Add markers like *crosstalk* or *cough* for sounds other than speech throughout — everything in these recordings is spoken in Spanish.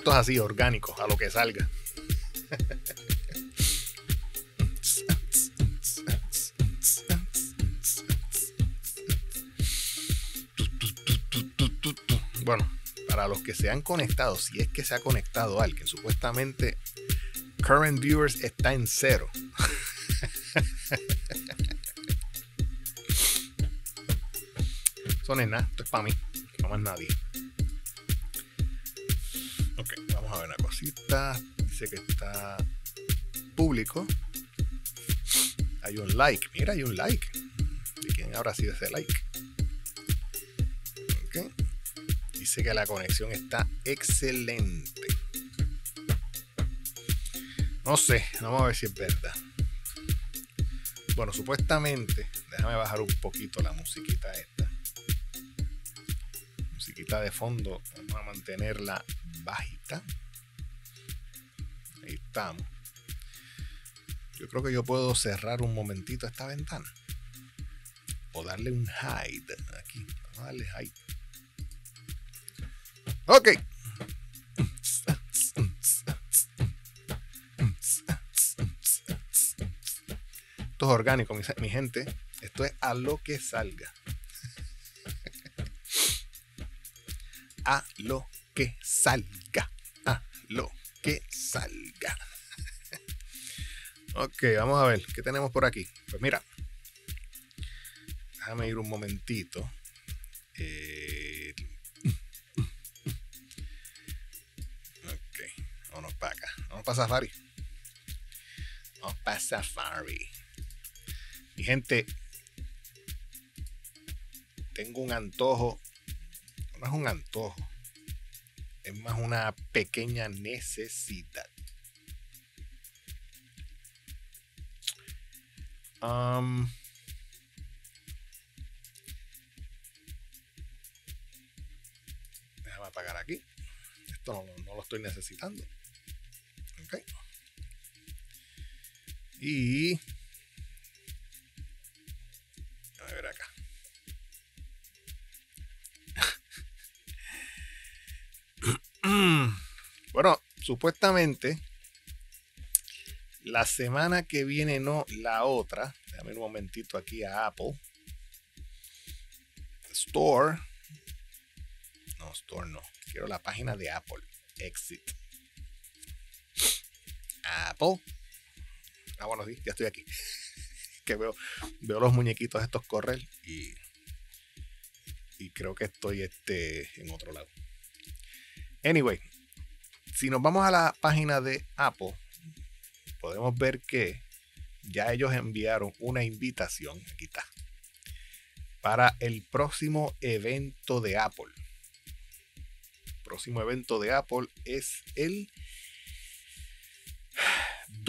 Esto es así, orgánico, a lo que salga. Bueno, para los que se han conectado, si es que se ha conectado alguien, supuestamente current viewers está en cero. Eso no nada, esto es para mí, no más nadie. Ok, vamos a ver una cosita. Dice que está público. Hay un like. Mira, hay un like. ¿De quién habrá sido ese like? Dice que la conexión está excelente. No sé, vamos a ver si es verdad. Bueno, supuestamente, déjame bajar un poquito la musiquita esta. Musiquita de fondo, vamos a mantenerla bajita. Ahí estamos. Yo creo que yo puedo cerrar un momentito esta ventana. O darle un hide aquí. Vamos a darle hide. Ok. Esto es orgánico, mi, gente. Esto es a lo que salga. a lo que salga. A lo que salga. ok, vamos a ver. ¿Qué tenemos por aquí? Pues mira. Déjame ir un momentito. Eh, para acá. Vamos para Safari. Vamos para Safari. Mi gente, tengo un antojo. No es un antojo. Es más una pequeña necesidad. Um, déjame apagar aquí. Esto no, no lo estoy necesitando. Y a ver acá. *laughs* bueno, supuestamente la semana que viene, no la otra. Déjame un momentito aquí a Apple. Store. No, Store no. Quiero la página de Apple. Exit. Apple. Ah, bueno, sí, ya estoy aquí. que veo, veo los muñequitos estos correr y, y creo que estoy este, en otro lado. Anyway, si nos vamos a la página de Apple, podemos ver que ya ellos enviaron una invitación, aquí está, para el próximo evento de Apple. El próximo evento de Apple es el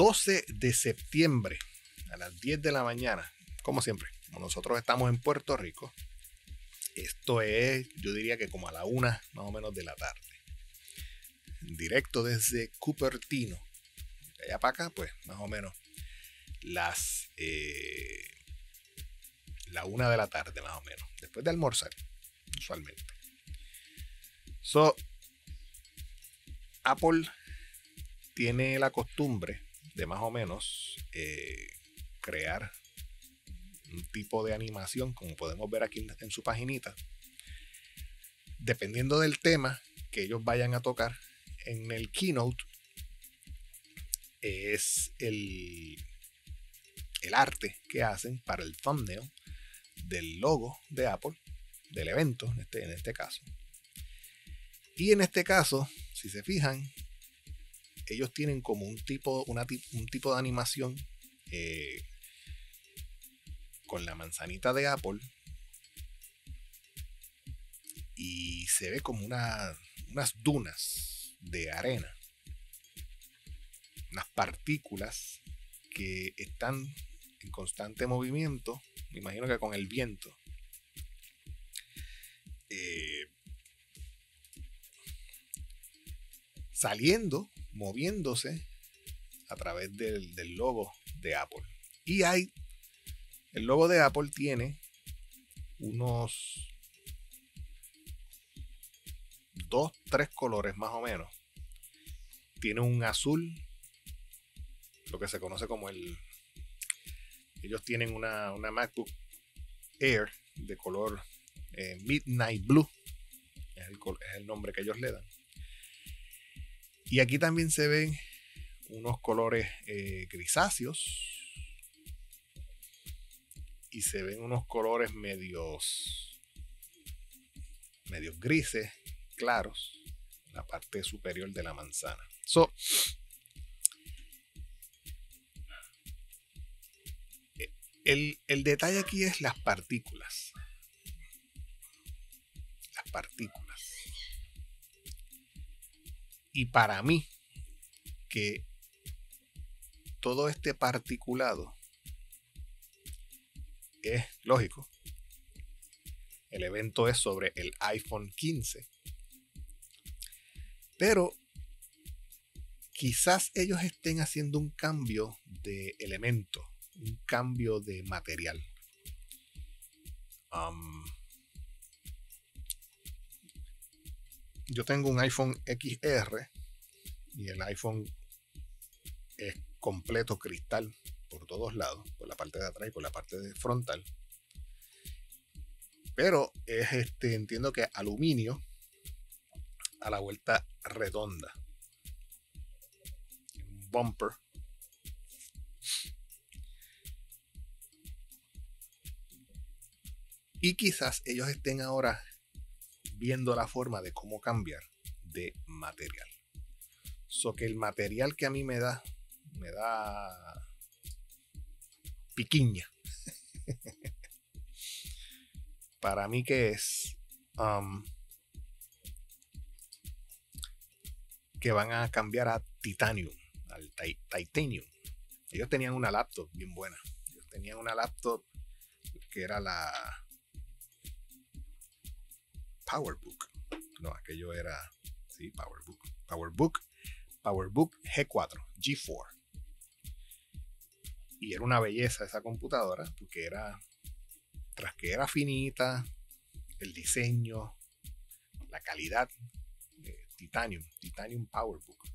12 de septiembre a las 10 de la mañana, como siempre, como nosotros estamos en Puerto Rico, esto es, yo diría que como a la una más o menos de la tarde. Directo desde Cupertino. Allá para acá, pues más o menos las eh, la una de la tarde, más o menos. Después de almorzar, usualmente. So, Apple tiene la costumbre de más o menos eh, crear un tipo de animación, como podemos ver aquí en su paginita, dependiendo del tema que ellos vayan a tocar en el keynote, es el, el arte que hacen para el thumbnail del logo de Apple, del evento en este, en este caso. Y en este caso, si se fijan, ellos tienen como un tipo, un tipo de animación eh, con la manzanita de Apple y se ve como unas dunas de arena, unas partículas que están en constante movimiento, me imagino que con el viento. Eh, saliendo moviéndose a través del, del logo de Apple. Y hay, el logo de Apple tiene unos dos, tres colores más o menos. Tiene un azul, lo que se conoce como el... Ellos tienen una, una MacBook Air de color eh, Midnight Blue. Es el, es el nombre que ellos le dan. Y aquí también se ven unos colores eh, grisáceos. Y se ven unos colores medios, medios grises, claros, en la parte superior de la manzana. So, el, el detalle aquí es las partículas. Las partículas. Y para mí, que todo este particulado es lógico. El evento es sobre el iPhone 15. Pero quizás ellos estén haciendo un cambio de elemento, un cambio de material. Um, yo tengo un iPhone XR y el iPhone es completo cristal por todos lados, por la parte de atrás y por la parte de frontal. Pero es este, entiendo que aluminio a la vuelta redonda. Un bumper. Y quizás ellos estén ahora viendo la forma de cómo cambiar de material. So que el material que a mí me da, me da piquiña. *laughs* Para mí que es um, que van a cambiar a titanium, al titanium. Ellos tenían una laptop bien buena. Ellos tenían una laptop que era la PowerBook. No, aquello era. Sí, PowerBook. PowerBook. PowerBook G4, G4. Y era una belleza esa computadora, porque era. Tras que era finita, el diseño, la calidad, Titanium, Titanium PowerBook.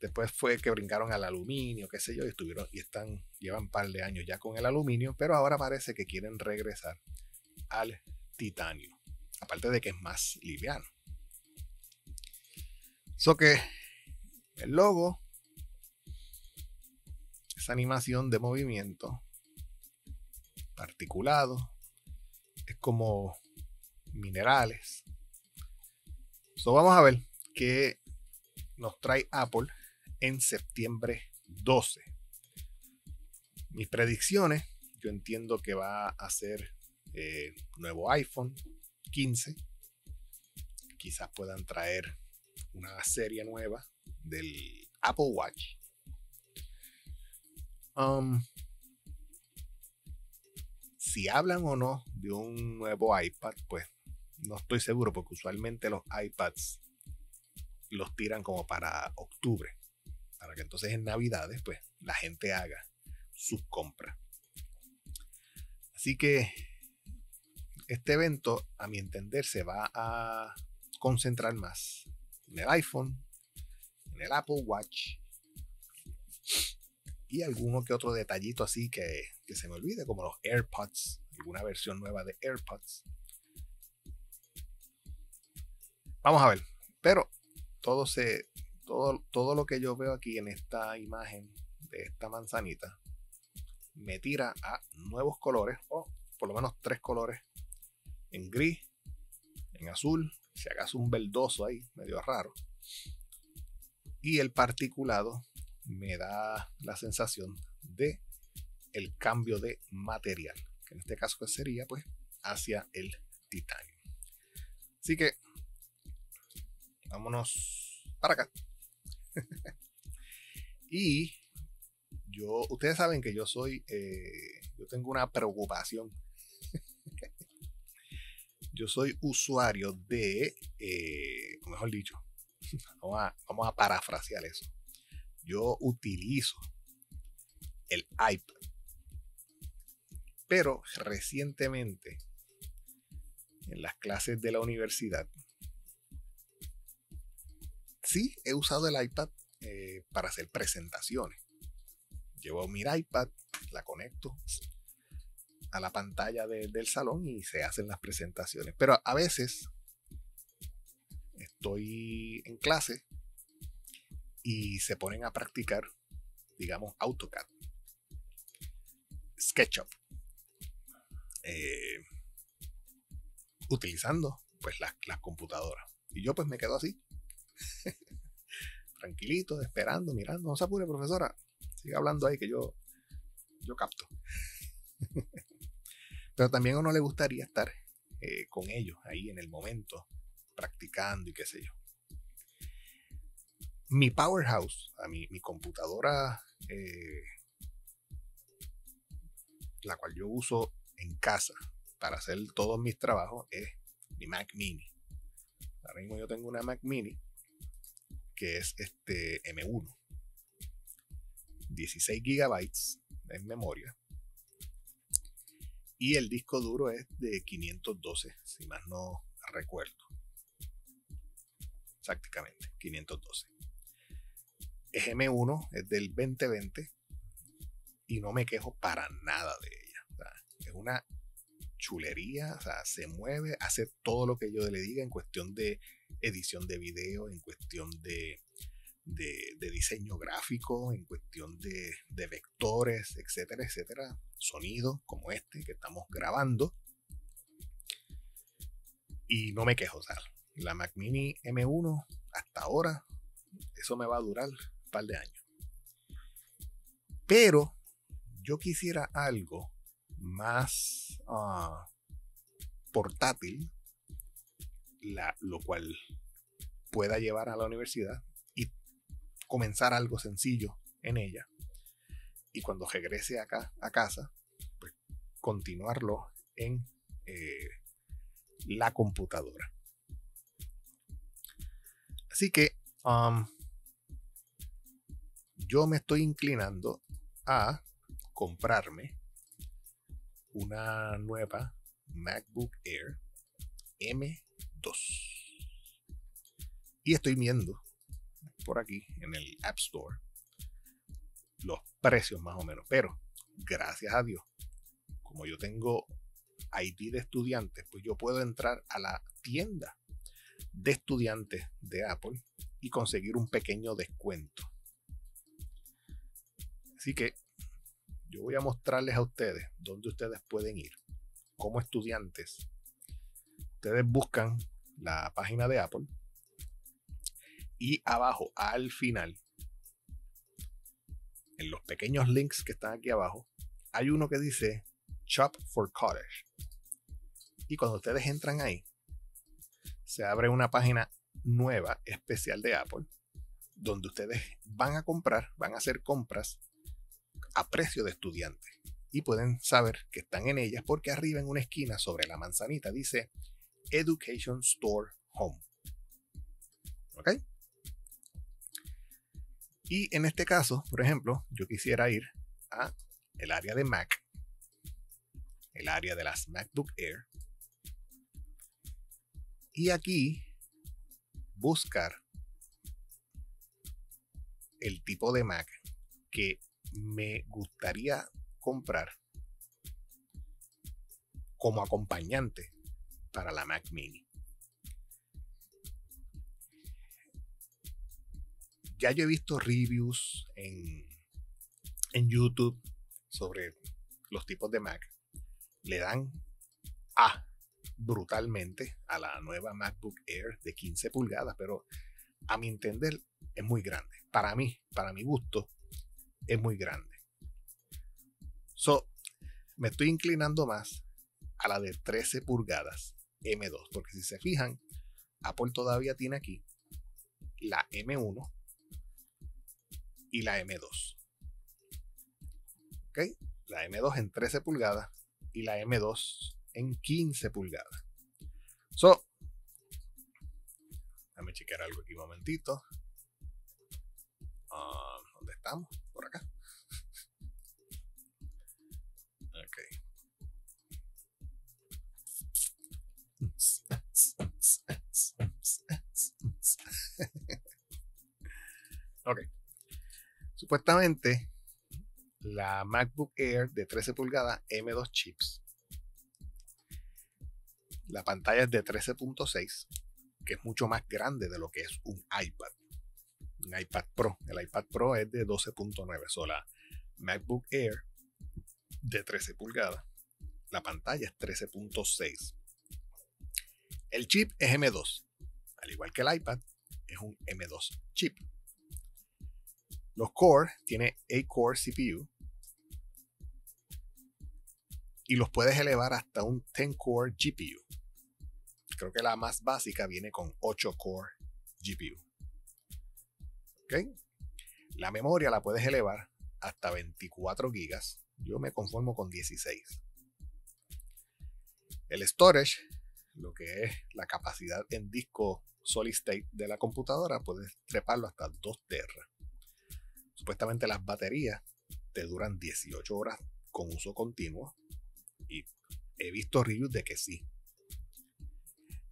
Después fue que brincaron al aluminio, qué sé yo, y estuvieron y están llevan un par de años ya con el aluminio, pero ahora parece que quieren regresar al titanio. Aparte de que es más liviano. So que el logo, esa animación de movimiento, particulado, es como minerales. So vamos a ver qué nos trae Apple en septiembre 12. Mis predicciones, yo entiendo que va a ser eh, nuevo iPhone 15. Quizás puedan traer una serie nueva del Apple Watch. Um, si hablan o no de un nuevo iPad, pues no estoy seguro porque usualmente los iPads los tiran como para octubre. Para que entonces en Navidades pues la gente haga sus compras. Así que este evento, a mi entender, se va a concentrar más en el iPhone, en el Apple Watch y alguno que otro detallito así que, se me olvide, como los AirPods, alguna versión nueva de AirPods. Vamos a ver, pero todo se todo, todo lo que yo veo aquí en esta imagen de esta manzanita me tira a nuevos colores o por lo menos tres colores en gris, en azul, si acaso un verdoso ahí, medio raro. Y el particulado me da la sensación de el cambio de material, que en este caso sería pues hacia el titanio. Así que vámonos para acá. *laughs* y yo, ustedes saben que yo soy, eh, yo tengo una preocupación yo soy usuario de, eh, mejor dicho, *laughs* Vamos a, parafrasear eso. Yo utilizo el iPad. Pero recientemente, en las clases de la universidad, sí he usado el iPad eh, para hacer presentaciones. Llevo mi iPad, la conecto a la pantalla del salón y se hacen las presentaciones. Pero a veces estoy en clase y se ponen a practicar, digamos, AutoCAD, SketchUp, eh, utilizando pues las, computadoras. Y yo pues me quedo así, *laughs* tranquilito, esperando, mirando. No se apure, profesora. Sigue hablando ahí que yo, yo capto. *laughs* Pero también a uno le gustaría estar eh, con ellos ahí en el momento, practicando y qué sé yo. Mi powerhouse, a mi, mi computadora, eh, la cual yo uso en casa para hacer todos mis trabajos, es mi Mac Mini. Ahora mismo yo tengo una Mac Mini que es este M1. 16 gigabytes en memoria. Y el disco duro es de 512, si más no recuerdo. Exactamente, 512. Es M1, es del 2020 y no me quejo para nada de ella. es una chulería, o sea, se mueve, hace todo lo que yo le diga en cuestión de edición de video, en cuestión de, diseño gráfico, en cuestión de, vectores, etcétera, etcétera. Sonido como este que estamos grabando. Y no me quejo, o la Mac Mini M1 hasta ahora, eso me va a durar un par de años. Pero yo quisiera algo más ah, portátil lo cual pueda llevar a la universidad comenzar algo sencillo en ella. Y cuando regrese acá a casa, pues continuarlo en eh, la computadora. Así que um, yo me estoy inclinando a comprarme una nueva MacBook Air M y estoy viendo por aquí en el App Store los precios más o menos. Pero gracias a Dios, como yo tengo ID de estudiantes, pues yo puedo entrar a la tienda de estudiantes de Apple y conseguir un pequeño descuento. Así que yo voy a mostrarles a ustedes dónde ustedes pueden ir como estudiantes. Ustedes buscan la página de Apple. Y abajo, al final, en los pequeños links que están aquí abajo, hay uno que dice Shop for Cottage. Y cuando ustedes entran ahí, se abre una página nueva, especial de Apple, donde ustedes van a comprar, van a hacer compras a precio de estudiante. Y pueden saber que están en ellas porque arriba en una esquina sobre la manzanita dice Education Store Home. ¿Ok? Y en este caso, por ejemplo, yo quisiera ir a el área de Mac, el área de las MacBook Air, y aquí buscar el tipo de Mac que me gustaría comprar como acompañante para la Mac Mini. Ya yo he visto reviews en, en YouTube sobre los tipos de Mac. Le dan A brutalmente a la nueva MacBook Air de 15 pulgadas, pero a mi entender es muy grande. Para mí, para mi gusto, es muy grande. So, me estoy inclinando más a la de 13 pulgadas M2. Porque si se fijan, Apple todavía tiene aquí la M1 y la M2. ¿Ok? La M2 en 13 pulgadas y la M2 en 15 pulgadas. So, dame chequear algo aquí un momentito. Ah, ¿Dónde estamos? Por acá. Ok. ok. Supuestamente, la MacBook Air de 13 pulgadas M2 chips. La pantalla es de 13.6, que es mucho más grande de lo que es un iPad. Un iPad Pro. El iPad Pro es de 12.9. So, la MacBook Air de 13 pulgadas. La pantalla es 13.6. El chip es M2. Al igual que el iPad, es un M2 chip. Los core tiene A-Core CPU y los puedes elevar hasta un 10-core GPU. Creo que la más básica viene con 8-core GPU. ¿Ok? La memoria la puedes elevar hasta 24 GB. Yo me conformo con 16. El storage, lo que es la capacidad en disco solid state de la computadora, puedes treparlo hasta 2 terra. Supuestamente las baterías te duran 18 horas con uso continuo y he visto reviews de que sí.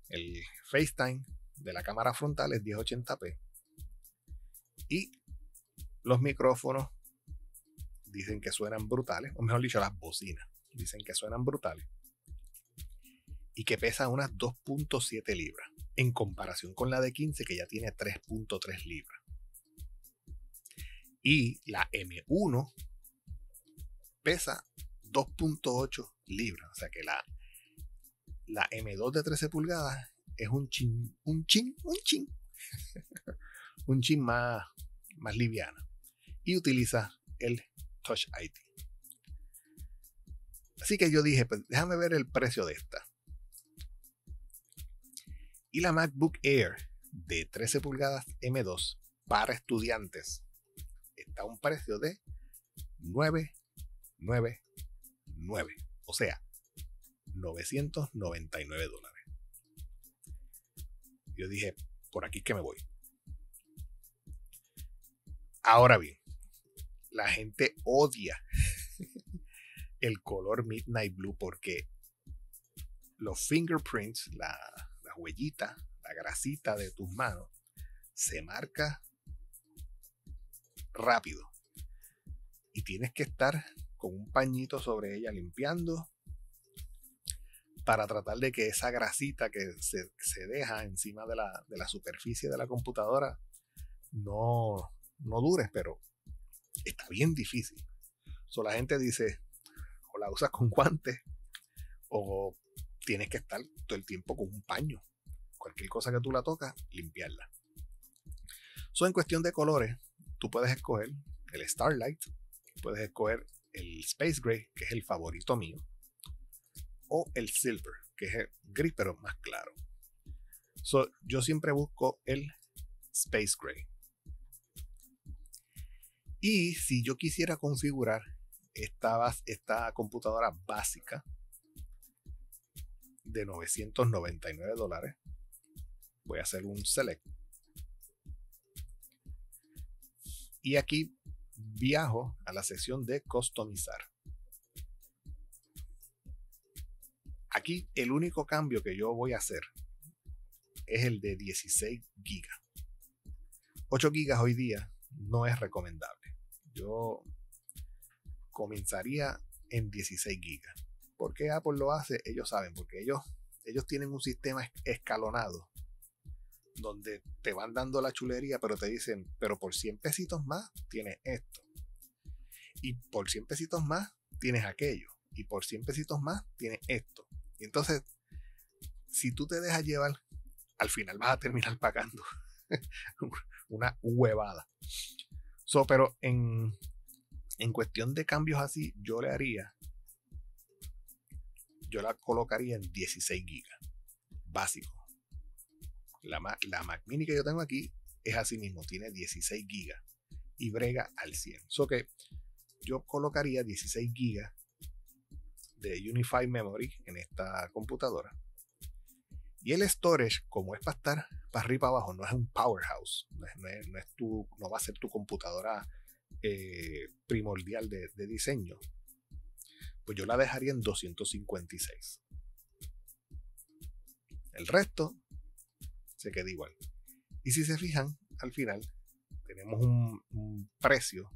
El FaceTime de la cámara frontal es 1080p. Y los micrófonos dicen que suenan brutales, o mejor dicho, las bocinas dicen que suenan brutales. Y que pesa unas 2.7 libras, en comparación con la de 15 que ya tiene 3.3 libras. Y la M1 pesa 2.8 libras. O sea que la, la M2 de 13 pulgadas es un chin, un chin, un chin, *laughs* un chin más, más liviana. Y utiliza el Touch ID. Así que yo dije, pues déjame ver el precio de esta. Y la MacBook Air de 13 pulgadas M2 para estudiantes a un precio de 999. O sea, 999 dólares. Yo dije, por aquí que me voy. Ahora bien, la gente odia *laughs* el color Midnight Blue porque los fingerprints, la, la huellita, la grasita de tus manos, se marca rápido. Y tienes que estar con un pañito sobre ella limpiando para tratar de que esa grasita que se, deja encima de la, superficie de la computadora no, no dure, pero está bien difícil. So, la gente dice, o la usas con guantes, o tienes que estar todo el tiempo con un paño. Cualquier cosa que tú la tocas, limpiarla. So, en cuestión de colores, tú puedes escoger el Starlight, puedes escoger el Space Gray, que es el favorito mío, o el Silver, que es el gris pero más claro. yo siempre busco el Space Gray. Y si yo quisiera configurar esta, esta computadora básica de 999 dólares, voy a hacer un select Y aquí viajo a la sección de customizar. Aquí el único cambio que yo voy a hacer es el de 16 gigas. 8 gigas hoy día no es recomendable. Yo comenzaría en 16 gigas. ¿Por qué Apple lo hace? Ellos saben, porque ellos, ellos tienen un sistema escalonado donde te van dando la chulería, pero te dicen, pero por 100 pesitos más tienes esto. Y por 100 pesitos más tienes aquello. Y por 100 pesitos más tienes esto. Y entonces, si tú te dejas llevar, al final vas a terminar pagando *laughs* una huevada. So, pero en, en cuestión de cambios así, yo le haría, yo la colocaría en 16 gigas, básico la, Mac Mini que yo tengo aquí es así mismo, tiene 16 gigas y brega al 100. So que yo colocaría 16 gigas de Unified Memory en esta computadora Y el storage, como es para estar para arriba y para abajo, no es un powerhouse, no, es, no, es tu, no va a ser tu computadora eh, primordial de, de diseño, pues yo la dejaría en 256. El resto se queda igual. Y si se fijan, al final tenemos un, precio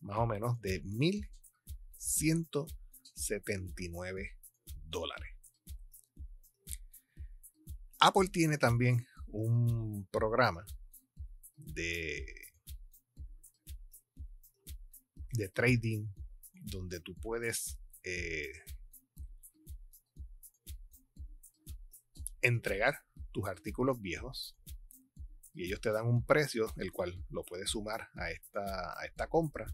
más o menos de 1.179 dólares. Apple tiene también un programa de, de trading donde tú puedes eh, entregar tus artículos viejos y ellos te dan un precio el cual lo puedes sumar a esta, a esta compra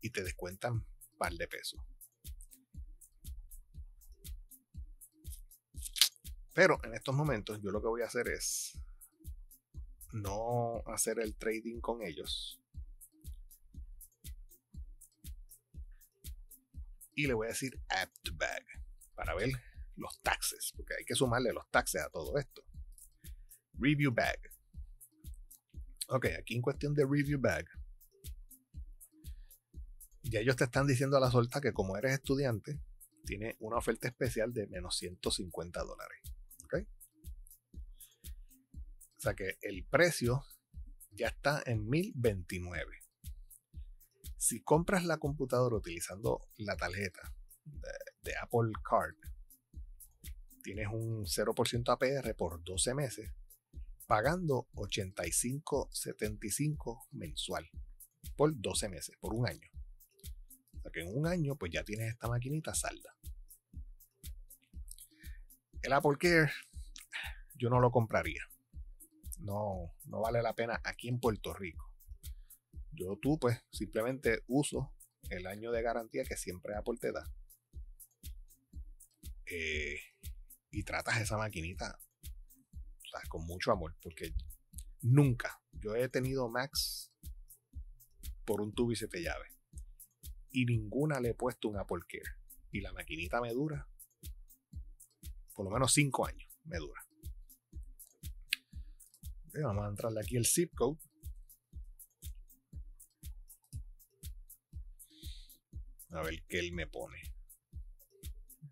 y te descuentan un par de pesos. Pero en estos momentos yo lo que voy a hacer es no hacer el trading con ellos. Y le voy a decir to bag para ver los taxes, porque hay que sumarle los taxes a todo esto. Review bag. Ok, aquí en cuestión de review bag, ya ellos te están diciendo a la suelta que como eres estudiante, tiene una oferta especial de menos 150 dólares. O sea que el precio ya está en 1029. Si compras la computadora utilizando la tarjeta de, Apple Card, tienes un 0% APR por 12 meses, pagando 85.75 mensual por 12 meses, por un año. O sea que en un año, pues ya tienes esta maquinita salda. El Apple Care, yo no lo compraría no, no vale la pena aquí en Puerto Rico. Yo tú pues simplemente uso el año de garantía que siempre Apple te da. Eh, y tratas esa maquinita con mucho amor, porque nunca yo he tenido Max por un tubo y siete llaves. Y ninguna le he puesto un Apple Care. Y la maquinita me dura por lo menos 5 años. Me dura vamos a entrarle aquí el zip code. A ver qué él me pone.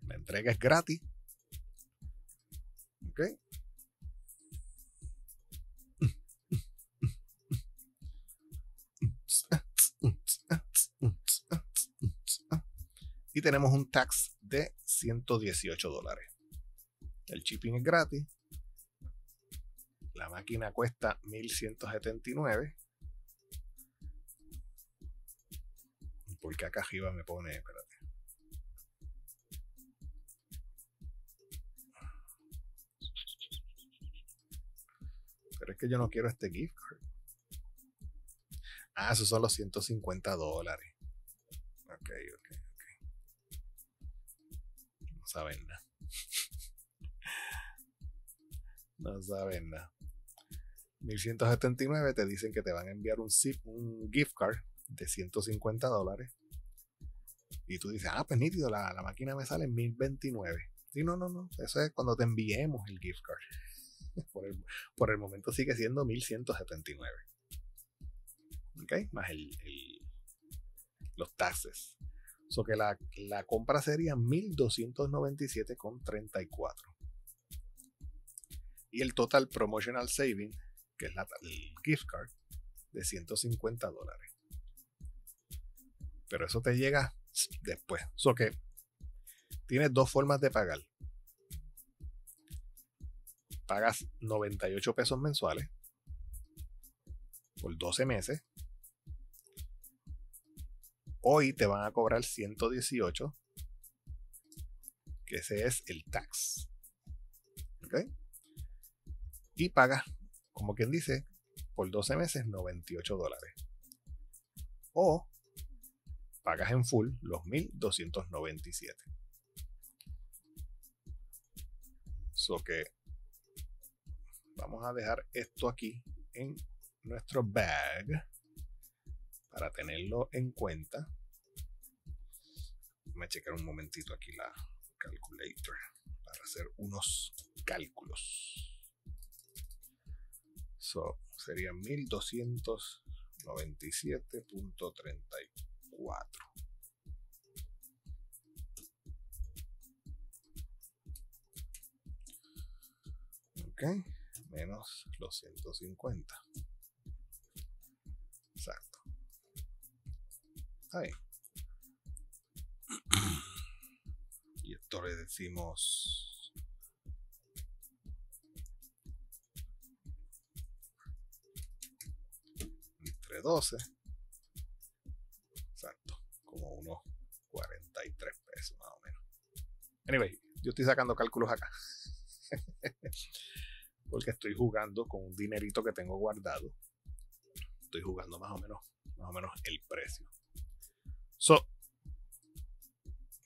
La entrega es gratis. Ok. Y tenemos un tax de 118 dólares. El shipping es gratis. La máquina cuesta 1179. Porque acá arriba me pone, espérate. Pero es que yo no quiero este gift card. Ah, esos son los 150 dólares. Ok. Saben nada. no saben nada. 1179 te dicen que te van a enviar un, zip, un gift card de 150 dólares. Y tú dices, ah, pues nítido, la, la máquina me sale en 1029. Sí, no, no, no. Eso es cuando te enviemos el gift card. *laughs* Por el, por el momento sigue siendo 1179. ¿Ok? Más el, los taxes. So que la, la compra sería 1297,34. Y el total promotional saving que es la, el gift card, de 150 dólares. Pero eso te llega después. So que tienes dos formas de pagar. Pagas 98 pesos mensuales por 12 meses. Hoy te van a cobrar 118, que ese es el tax. ¿Ok? Y pagas como quien dice, por 12 meses 98 dólares. O pagas en full los 1297. So que vamos a dejar esto aquí en nuestro bag para tenerlo en cuenta. Voy a checar un momentito aquí la calculator para hacer unos cálculos. So, serían 1297.34. Ok, menos los 150. Exacto. Ahí. Y esto le decimos entre 12. Exacto, como unos 43 pesos más o menos. Anyway, yo estoy sacando cálculos acá. *laughs* Porque estoy jugando con un dinerito que tengo guardado. Estoy jugando más o menos, más o menos el precio. So,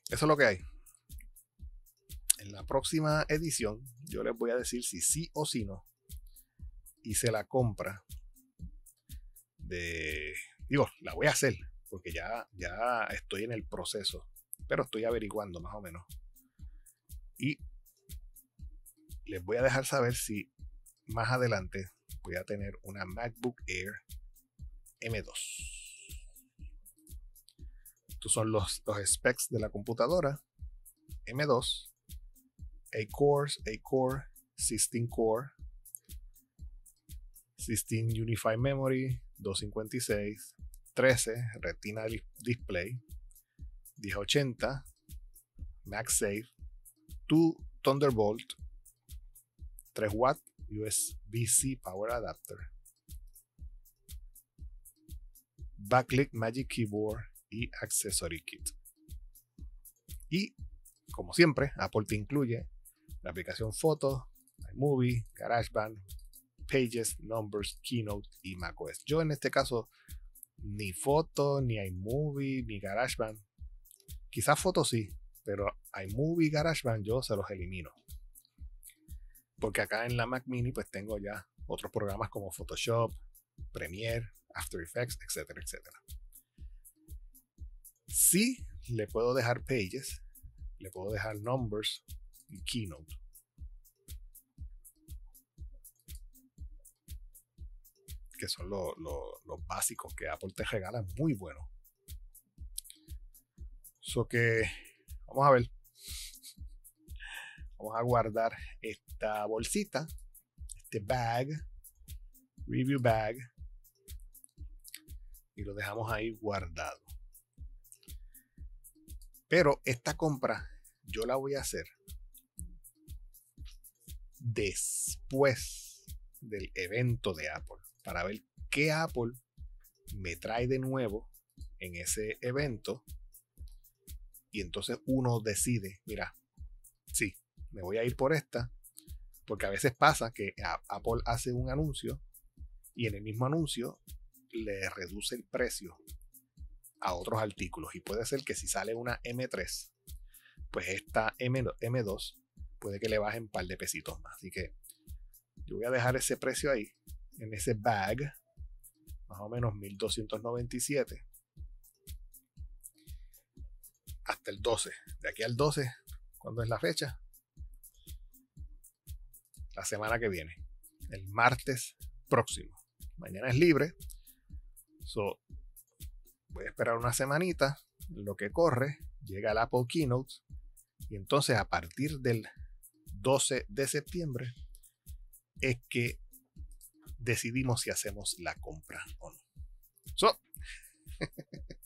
eso es lo que hay. En la próxima edición, yo les voy a decir si sí o si no hice la compra de. Digo, la voy a hacer, porque ya, ya estoy en el proceso, pero estoy averiguando más o menos. Y les voy a dejar saber si más adelante voy a tener una MacBook Air M2. Estos son los, los specs de la computadora M2. 8 cores, 8 core, 16 core, 16 Unified Memory, 256, 13 Retina Display, 1080, MagSafe, 2 Thunderbolt, 3 Watt USB-C Power Adapter, Backlit Magic Keyboard y Accessory Kit. Y, como siempre, Apple te incluye aplicación Fotos, iMovie, GarageBand, Pages, Numbers, Keynote y macOS. Yo en este caso ni foto, ni iMovie, ni GarageBand. Quizás fotos sí, pero iMovie y GarageBand yo se los elimino. Porque acá en la Mac Mini pues tengo ya otros programas como Photoshop, Premiere, After Effects, etcétera, etcétera. Sí le puedo dejar Pages, le puedo dejar Numbers Keynote. Que son los básicos que Apple te regala muy bueno. So que vamos a ver. Vamos a guardar esta bolsita, este bag, review bag, y lo dejamos ahí guardado. Pero esta compra yo la voy a hacer después del evento de Apple para ver qué Apple me trae de nuevo en ese evento. Y entonces uno decide, mira, sí, me voy a ir por esta, porque a veces pasa que Apple hace un anuncio y en el mismo anuncio le reduce el precio a otros artículos. Y puede ser que si sale una M3, pues esta M, M2 puede que le bajen un par de pesitos más. Así que yo voy a dejar ese precio ahí, en ese bag, más o menos 1297. Hasta el 12. De aquí al 12, ¿cuándo es la fecha? La semana que viene. El martes próximo. Mañana es libre. So, voy a esperar una semanita. Lo que corre, llega el Apple Keynote. Y entonces a partir del 12 de septiembre es que decidimos si hacemos la compra o no. So, *laughs*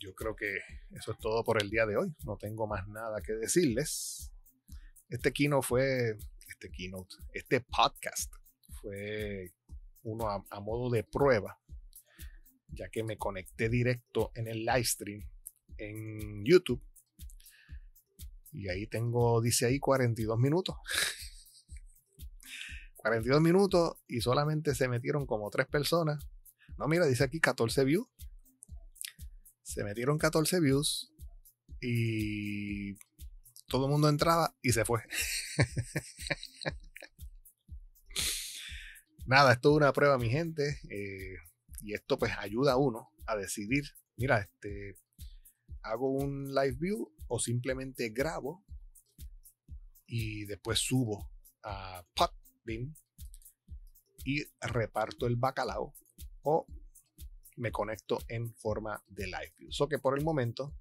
yo creo que eso es todo por el día de hoy. No tengo más nada que decirles. Este keynote fue, este keynote, este podcast fue uno a, a modo de prueba, ya que me conecté directo en el live stream en YouTube y ahí tengo, dice ahí 42 minutos. *laughs* 42 minutos y solamente se metieron como tres personas. No, mira, dice aquí 14 views. Se metieron 14 views y todo el mundo entraba y se fue. *laughs* Nada, esto es una prueba, mi gente. Eh, y esto pues ayuda a uno a decidir, mira, este, hago un live view o simplemente grabo y después subo a Podbean y reparto el bacalao o me conecto en forma de live view. So que por el momento,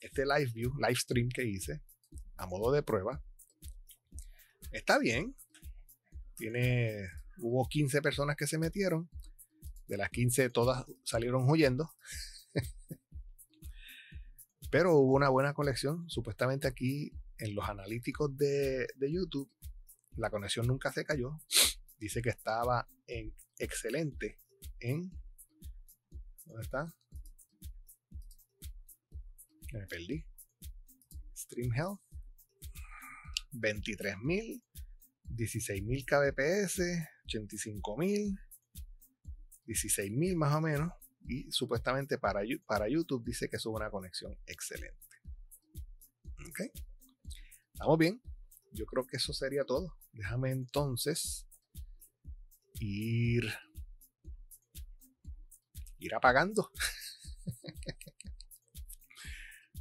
este live view, live stream que hice, a modo de prueba, está bien. Tiene, hubo 15 personas que se metieron. De las 15 todas salieron huyendo. *laughs* Pero hubo una buena conexión. Supuestamente aquí en los analíticos de, de YouTube, la conexión nunca se cayó. Dice que estaba en excelente en ¿Dónde está? Me perdí. Stream Health. 23.000. 16.000 kbps. 85.000. 16.000 más o menos. Y supuestamente para, para YouTube dice que es una conexión excelente. Ok. Estamos bien. Yo creo que eso sería todo. Déjame entonces ir ir apagando. *laughs*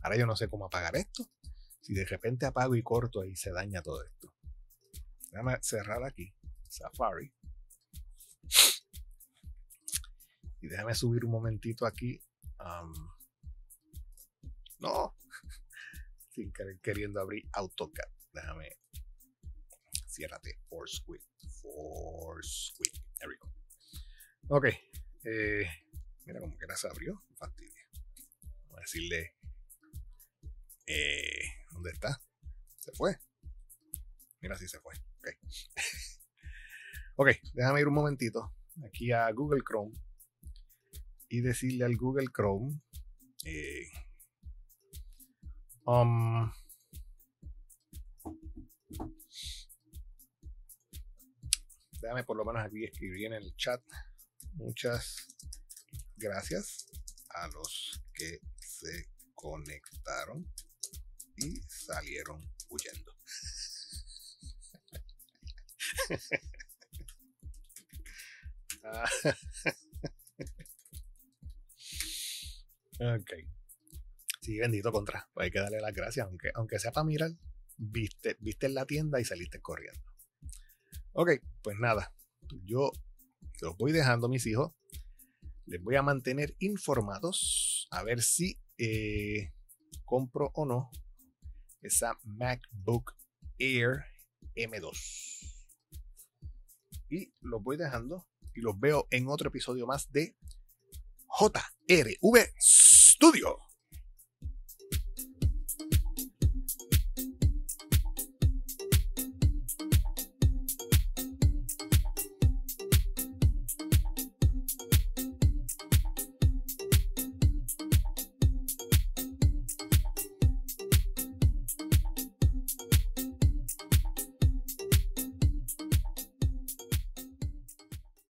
Ahora yo no sé cómo apagar esto. Si de repente apago y corto ahí se daña todo esto. Déjame cerrar aquí. Safari. Déjame subir un momentito aquí. no. *laughs* Sin querer queriendo abrir AutoCAD. Déjame. Ciérrate. Force Quick. There we go. Ok. Eh, Mira como que se abrió. Fastidio. Vamos a decirle. Eh, ¿Dónde está? Se fue. Mira si se fue. Ok. *laughs* ok, déjame ir un momentito aquí a Google Chrome y decirle al Google Chrome. Eh, um, déjame por lo menos aquí escribir en el chat muchas gracias a los que se conectaron y salieron huyendo. *laughs* ok. Sí, bendito contra. Pues hay que darle las gracias, aunque, aunque sea para mirar, viste, viste en la tienda y saliste corriendo. Ok, pues nada. Yo los voy dejando, mis hijos les voy a mantener informados a ver si eh, compro o no esa MacBook Air M2. Y los voy dejando y los veo en otro episodio más de JRV Studio.